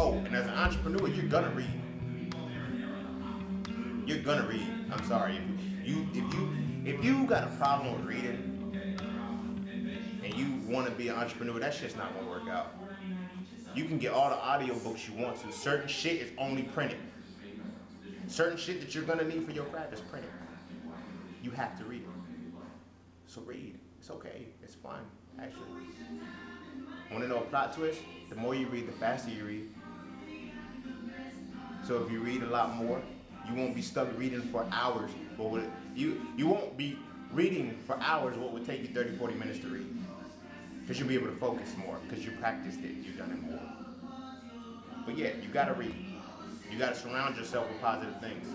Oh, and as an entrepreneur, you're gonna read. You're gonna read. I'm sorry. If you if you if you got a problem with reading and you want to be an entrepreneur, that shit's not gonna work out. You can get all the audio books you want to. Certain shit is only printed. Certain shit that you're gonna need for your craft is printed. You have to read it. So read. It's okay. It's fun, actually. Want to know a plot twist? The more you read, the faster you read. So if you read a lot more, you won't be stuck reading for hours. But what you you won't be reading for hours what would take you 30, 40 minutes to read. Because you'll be able to focus more because you practiced it, you've done it more. But yeah, you gotta read. You gotta surround yourself with positive things.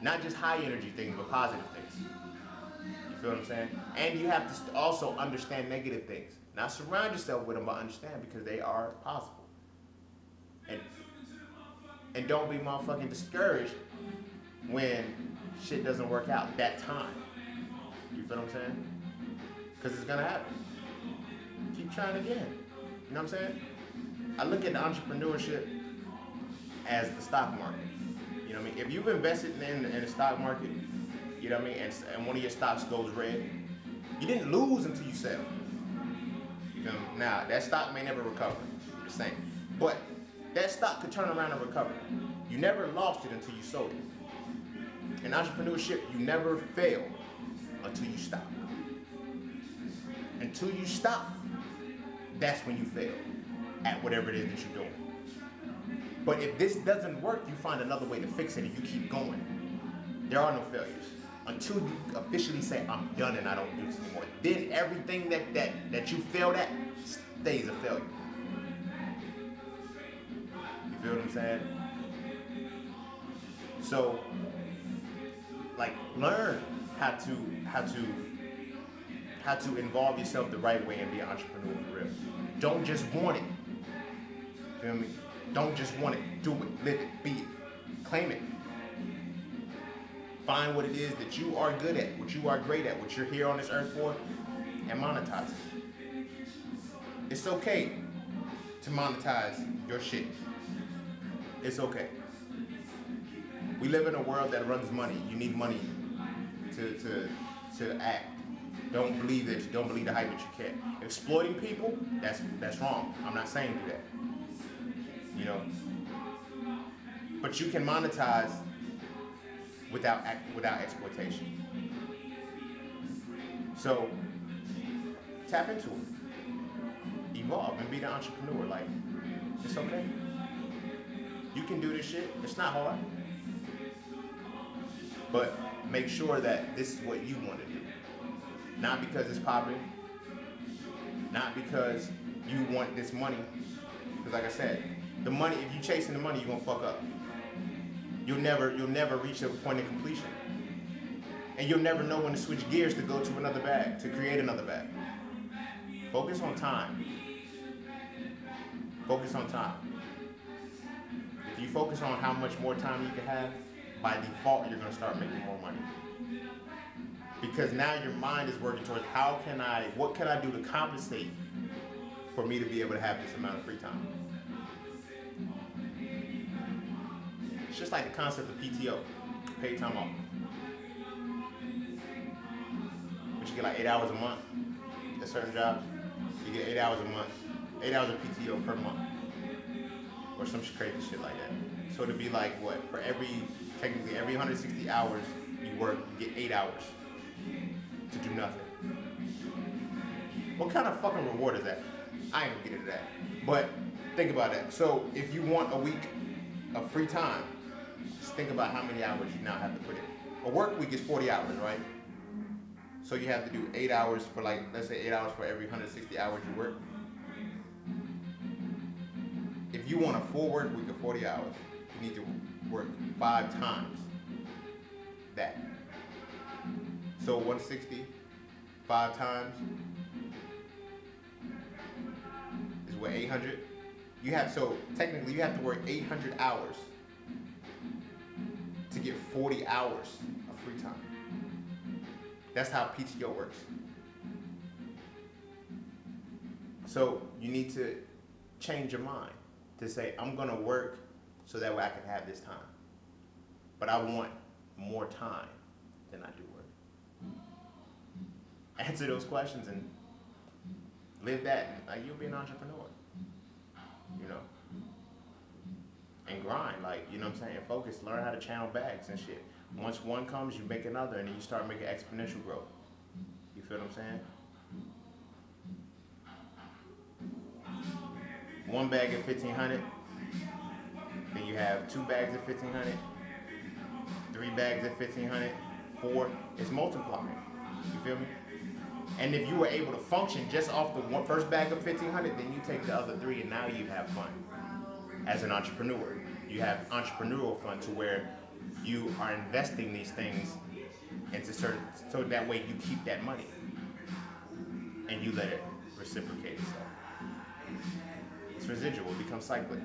Not just high energy things, but positive things. You feel what I'm saying? And you have to also understand negative things. Not surround yourself with them, but understand because they are possible. And don't be motherfucking discouraged when shit doesn't work out that time. You feel what I'm saying? Because it's gonna happen. Keep trying again. You know what I'm saying? I look at entrepreneurship as the stock market. You know what I mean? If you've invested in, in the stock market, you know what I mean, and, and one of your stocks goes red, you didn't lose until you sell. You me? Now, that stock may never recover. Just saying. But that stock could turn around and recover. You never lost it until you sold it. In entrepreneurship, you never fail until you stop. Until you stop, that's when you fail at whatever it is that you're doing. But if this doesn't work, you find another way to fix it and you keep going. There are no failures. Until you officially say, I'm done and I don't do this anymore. Then everything that, that, that you failed at stays a failure. Feel what I'm saying? So, like, learn how to how to how to involve yourself the right way and be an entrepreneur for real. Don't just want it. Feel me? Don't just want it. Do it. Live it. Be it. Claim it. Find what it is that you are good at, what you are great at, what you're here on this earth for, and monetize it. It's okay to monetize your shit. It's okay. We live in a world that runs money. You need money to to to act. Don't believe that. Don't believe the hype that you can. Exploiting people. That's that's wrong. I'm not saying do that. You know. But you can monetize without act- without exploitation. So tap into it. Evolve and be the entrepreneur. Like it's okay. You can do this shit. It's not hard. But make sure that this is what you want to do. Not because it's popular. Not because you want this money. Because like I said, the money, if you're chasing the money, you're gonna fuck up. You'll never, you'll never reach a point of completion. And you'll never know when to switch gears to go to another bag, to create another bag. Focus on time. Focus on time. You focus on how much more time you can have, by default you're gonna start making more money. Because now your mind is working towards how can I, what can I do to compensate for me to be able to have this amount of free time? It's just like the concept of PTO, paid time off. But you get like eight hours a month at certain jobs. You get eight hours a month, eight hours of PTO per month, or some crazy shit like that. So to be like what for every technically every 160 hours you work, you get eight hours to do nothing. What kind of fucking reward is that? I ain't gonna get into that. But think about that. So if you want a week of free time, just think about how many hours you now have to put in. A work week is 40 hours, right? So you have to do eight hours for like, let's say eight hours for every 160 hours you work. If you want a full work week of 40 hours, you need to work five times that. So 160, five times is what 800. You have so technically you have to work 800 hours to get 40 hours of free time. That's how PTO works. So you need to change your mind to say, I'm gonna work so that way I can have this time. But I want more time than I do work. Answer those questions and live that, like you'll be an entrepreneur. You know? And grind, like, you know what I'm saying? Focus, learn how to channel bags and shit. Once one comes, you make another, and then you start making exponential growth. You feel what I'm saying? One bag at 1500 then you have two bags at 1500 three bags at 1500 four, it's multiplying. You feel me? And if you were able to function just off the one, first bag of 1500 then you take the other three and now you have fun as an entrepreneur. You have entrepreneurial fun to where you are investing these things into certain, so that way you keep that money and you let it reciprocate itself. Residual, it becomes cyclic.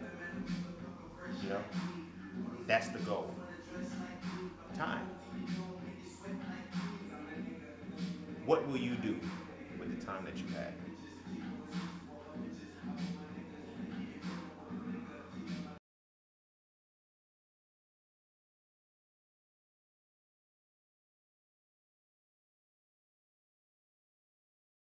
You know? That's the goal. Time. What will you do with the time that you have?